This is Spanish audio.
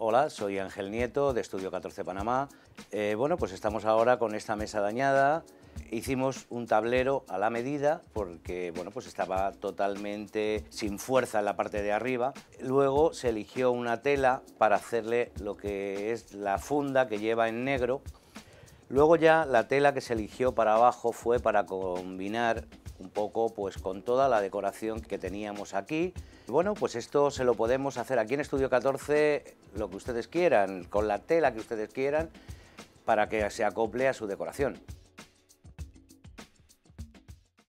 Hola, soy Ángel Nieto de Estudio 14 Panamá. Eh, bueno, pues estamos ahora con esta mesa dañada. Hicimos un tablero a la medida porque bueno, pues estaba totalmente sin fuerza en la parte de arriba. Luego se eligió una tela para hacerle lo que es la funda que lleva en negro. Luego ya la tela que se eligió para abajo fue para combinar un poco pues con toda la decoración que teníamos aquí. Bueno, pues esto se lo podemos hacer aquí en Estudio 14 lo que ustedes quieran, con la tela que ustedes quieran, para que se acople a su decoración.